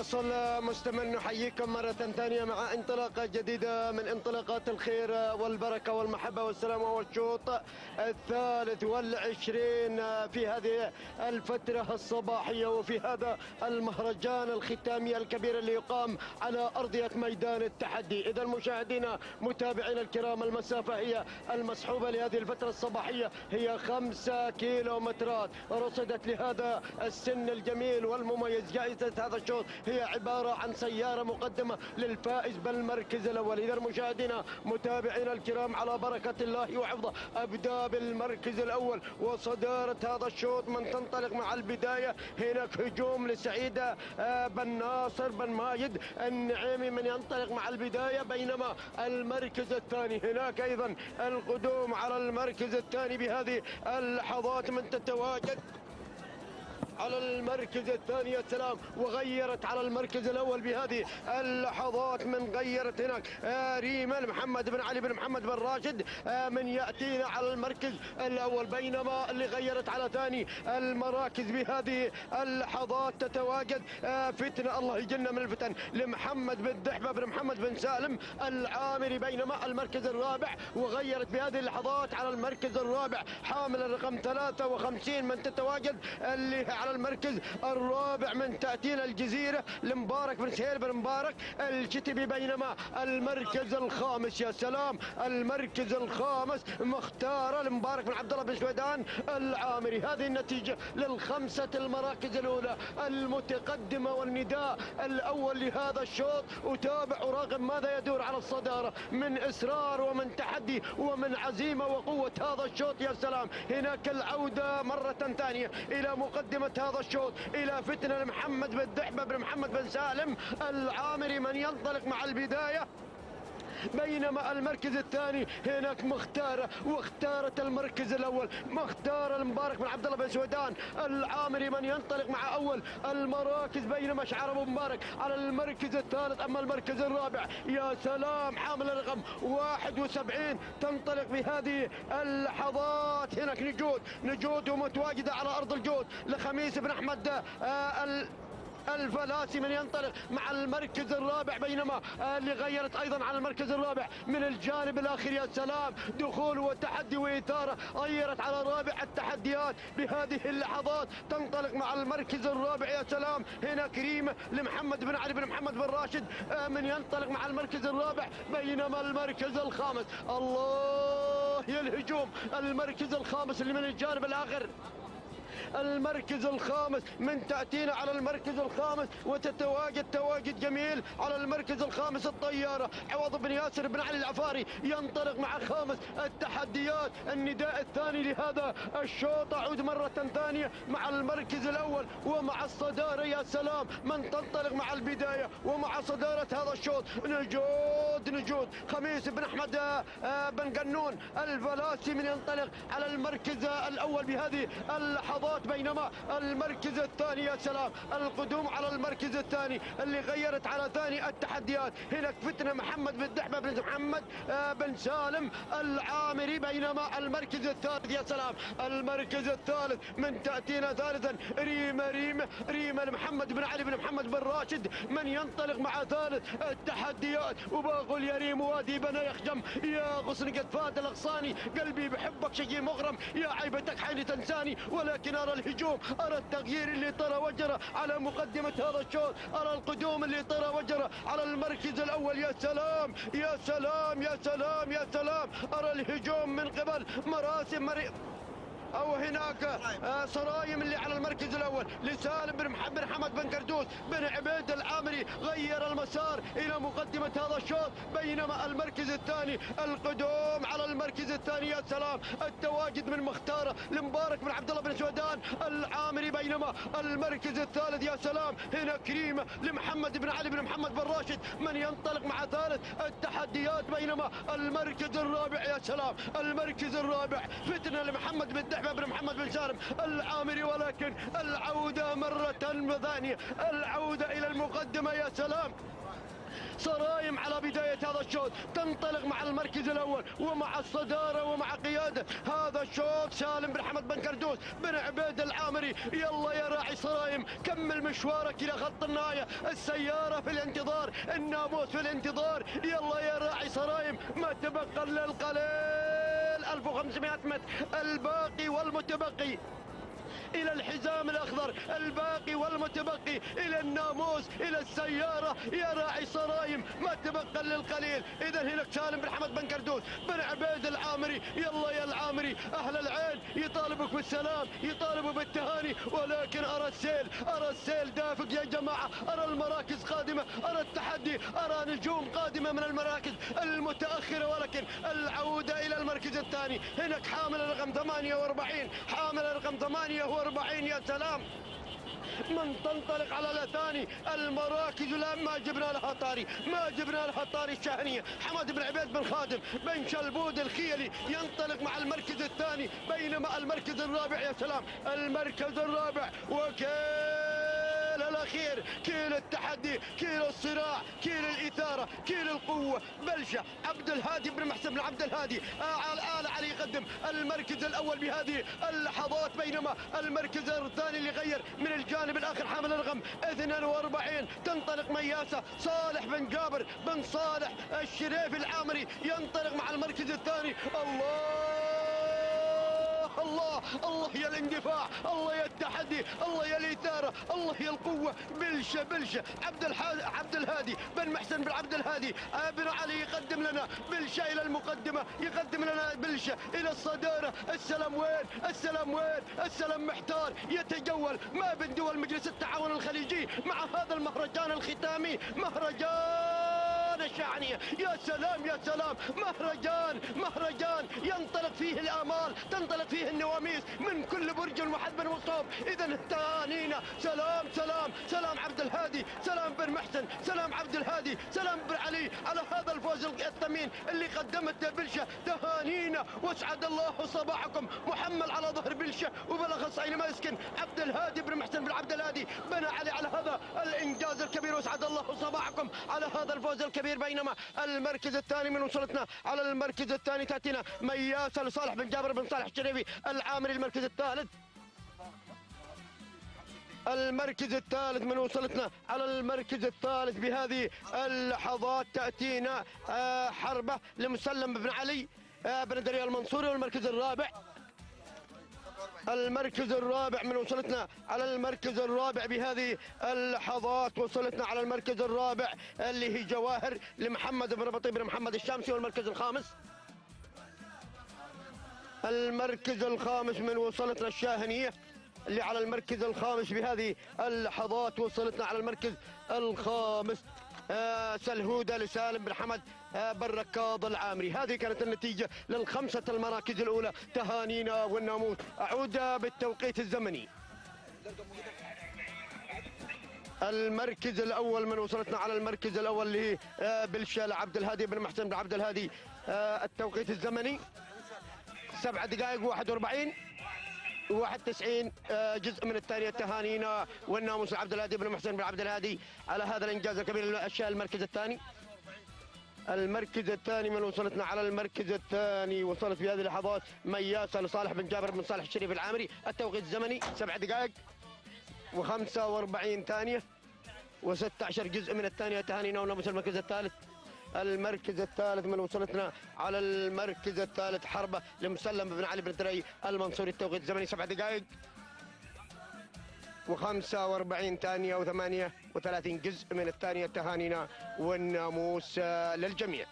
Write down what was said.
وصل مستمر نحييكم مرة ثانية مع انطلاقة جديدة من انطلاقات الخير والبركة والمحبة والسلامة والشوط الثالث والعشرين في هذه الفترة الصباحية وفي هذا المهرجان الختامي الكبير اللي يقام على أرضية ميدان التحدي. إذا مشاهدينا متابعينا الكرام المسافة هي المسحوبة لهذه الفترة الصباحية هي خمسة كيلومترات. رصدت لهذا السن الجميل والمميز جائزة هذا الشوط هي عبارة عن سيارة مقدمة للفائز بالمركز الأول. إذا مشاهدينا متابعينا الكرام على بركة الله وحفظه أبدأ بالمركز الأول. وصدارة هذا الشوط من تنطلق مع البداية. هناك هجوم لسعيدة آه، بن ناصر بن ماجد النعيمي من ينطلق مع البداية بينما المركز الثاني. هناك أيضا القدوم على المركز الثاني بهذه اللحظات من تتواجد. على المركز الثاني يا سلام وغيرت على المركز الأول بهذه اللحظات من غيرت هناك. آه، ريما محمد بن علي بن محمد بن راشد آه، من يأتينا على المركز الأول بينما اللي غيرت على ثاني المراكز بهذه اللحظات تتواجد. آه، فتنة الله يجلنا من الفتن. لمحمد بن دحبة بن محمد بن سالم العامري بينما المركز الرابع وغيرت بهذه اللحظات على المركز الرابع حامل الرقم 53 من تتواجد اللي على المركز الرابع من تأتينا الجزيرة لمبارك بن سهيل بن مبارك الكتبي بينما المركز الخامس يا سلام المركز الخامس مختار المبارك بن عبد الله بن سويدان العامري. هذه النتيجة للخمسة المراكز الأولى المتقدمة والنداء الأول لهذا الشوط أتابع وراقب ماذا يدور على الصدارة؟ من إصرار ومن تحدي ومن عزيمة وقوة هذا الشوط يا سلام. هناك العودة مرة ثانية إلى مقدمة هذا الشوط إلى فتنة محمد بن دحبة بن محمد بن سالم العامري من ينطلق مع البداية. بينما المركز الثاني هناك مختارة واختارت المركز الأول مختار المبارك بن عبد الله بن سودان العامري من ينطلق مع أول المراكز بينما شعر أبو مبارك على المركز الثالث. أما المركز الرابع يا سلام حامل الرقم 71 تنطلق بهذه اللحظات. هناك نجود نجود ومتواجدة على أرض الجود لخميس بن أحمد آه الفلاسي من ينطلق مع المركز الرابع بينما اللي غيرت أيضا على المركز الرابع من الجانب الآخر يا سلام دخول وتحدي وإثارة غيرت على رابع التحديات. بهذه اللحظات تنطلق مع المركز الرابع يا سلام هنا كريمه لمحمد بن علي بن محمد بن راشد آه، من ينطلق مع المركز الرابع بينما المركز الخامس. الله يا الهجوم المركز الخامس اللي من الجانب الآخر. المركز الخامس من تأتينا على المركز الخامس وتتواجد تواجد جميل على المركز الخامس الطيارة. عوض بن ياسر بن علي العفاري ينطلق مع خامس التحديات. النداء الثاني لهذا الشوط. أعود مرة ثانية مع المركز الأول ومع الصدارة يا سلام. من تنطلق مع البداية ومع صدارة هذا الشوط. نجود نجود. خميس بن أحمد آه، بن قنون الفلاسي من ينطلق على المركز الأول بهذه اللحظات بينما المركز الثاني يا سلام القدوم على المركز الثاني اللي غيرت على ثاني التحديات. هناك فتنة محمد بن دحبة بن محمد آه، بن سالم العامري بينما المركز الثالث يا سلام المركز الثالث من تأتينا ثالثا ريما ريما ريما محمد بن علي بن محمد بن راشد من ينطلق مع ثالث التحديات. وباقول يا ريم وادي بنا يخجم يا غصن قد فات الأغصاني قلبي بحبك شيء مغرم يا عيبتك حين تنساني ولكن أرى الهجوم أرى التغيير اللي طرى وجره على مقدمة هذا الشوط أرى القدوم اللي طرى وجره على المركز الأول. يا سلام يا سلام يا سلام يا سلام. أرى الهجوم من قبل مراسم مري أو هناك آه، سرايم اللي على المركز الأول. لسالم بن محمد بن حمد بن قردوس بن عبيد العامري غير المسار إلى مقدمة هذا الشوط بينما المركز الثاني القدوم على المركز الثاني. يا سلام التواجد من مختاره لمبارك بن عبد الله بن سودان العامري بينما المركز الثالث. يا سلام هنا كريمه لمحمد بن علي بن محمد بن راشد من ينطلق مع ثالث التحديات بينما المركز الرابع. يا سلام المركز الرابع فتنة لمحمد بن دحمة بن محمد بن سالم العامري ولكن العودة مرة ثانية العودة إلى المقدمة يا سلام. صرايم على بداية هذا الشوط. تنطلق مع المركز الأول ومع الصدارة ومع قيادة. هذا الشوط سالم بن حمد بن كردوس بن عبيد العامري. يلا يا راعي صرايم كمل مشوارك إلى خط النهاية. السيارة في الانتظار الناموس في الانتظار. يلا يا راعي صرايم ما تبقى إلا القليل. 1500 متر الباقي والمتبقي. إلى الحزام الأخضر الباقي والمتبقي إلى الناموس إلى السيارة. يا راعي صرايم ما تبقى للقليل إذا هناك سالم بن حمد بن كردوس بن عبيد العامري. يلا يا العامري أهل العين يطالبك بالسلام يطالبوا بالتهاني. ولكن أرى السيل أرى السيل دافق يا جماعة. أرى المراكز قادمة أرى التحدي. أرى نجوم قادمة من المراكز المتأخرة. ولكن العودة إلى المركز الثاني. هناك حامل رقم 48 حامل رقم 48 44 يا سلام. من تنطلق على الأثاني المراكز لا ما جبنا لها طاري ما جبنا لها طاري الشاهنيه حمد بن عبيد بن خادم بن شلبود الخيلي ينطلق مع المركز الثاني بينما المركز الرابع يا سلام المركز الرابع. وكيل الأخير كيل التحدي كيل الصراع كيل الإثارة كيل القوة. بلشه عبد الهادي بن محسن بن عبد الهادي. آل آل علي يقدم المركز الأول بهذه اللحظات بينما المركز الثاني اللي غير من الجانب الآخر حامل الرقم 42 تنطلق مياسة صالح بن جابر بن صالح الشريف العامري ينطلق مع المركز الثاني. الله! الله الله يا الاندفاع الله يا التحدي الله يا الإثارة الله يا القوة. بلشة بلشة. عبد الحادي عبد الهادي بن محسن بن عبد الهادي. ابن علي يقدم لنا بلشة إلى المقدمة يقدم لنا بلشة إلى الصدارة. السلام وين؟ السلام وين؟ السلام محتار. يتجول ما بين دول مجلس التعاون الخليجي مع هذا المهرجان الختامي. مهرجان! الشاعنية يا سلام يا سلام. مهرجان مهرجان. ينطلق فيه الآمال تنطلق فيه النواميس من كل برج وحد بن وصوب إذا تهانينا سلام سلام. سلام عبد الهادي. سلام بن محسن. سلام عبد الهادي. سلام بن علي. على هذا الفوز الثمين اللي قدمت بلشة. تهانينا. واسعد الله صباحكم. محمل على ظهر بلشة. وبلغ عين ما يسكن. عبد الهادي بن محسن بن عبد الهادي. بنى علي على هذا الإنجاز الكبير. واسعد الله صباحكم. على هذا الفوز الكبير. بينما المركز الثاني من وصلتنا على المركز الثاني تأتينا مياسة لصالح بن جابر بن صالح الشريفي العامري المركز الثالث. المركز الثالث من وصلتنا على المركز الثالث بهذه اللحظات تأتينا آه، حربة لمسلم بن علي آه، بن دريا المنصوري والمركز الرابع. المركز الرابع من وصلتنا على المركز الرابع بهذه اللحظات. وصلتنا على المركز الرابع اللي هي جواهر لمحمد بن ربطي بن محمد الشامسي والمركز الخامس. المركز الخامس من وصلتنا الشاهنية اللي على المركز الخامس بهذه اللحظات. وصلتنا على المركز الخامس. سلهودة لسالم بن حمد آه بن ركاض العامري. هذه كانت النتيجة للخمسة المراكز الأولى تهانينا والناموس. أعود بالتوقيت الزمني. المركز الأول من وصلتنا على المركز الأول اللي آه، بلشال عبد الهادي بن محسن بن عبد الهادي. آه، التوقيت الزمني سبعة دقائق 41 91 آه، جزء من الثانية تهانينا والناموس عبد الهادي بن محسن بن عبد الهادي على هذا الإنجاز الكبير الاشياء المركز الثاني. المركز الثاني من وصلتنا على المركز الثاني وصلت في هذه اللحظات مياسة لصالح بن جابر بن صالح الشريف العامري. التوقيت الزمني سبع دقائق و45 ثانية و16 جزء من الثانية تهانينا وناموس المركز الثالث. المركز الثالث من وصلتنا على المركز الثالث حربة لمسلم بن علي بن دري المنصوري التوقيت الزمني سبع دقائق و45 ثانية و38 جزء من الثانية تهانينا والناموس للجميع.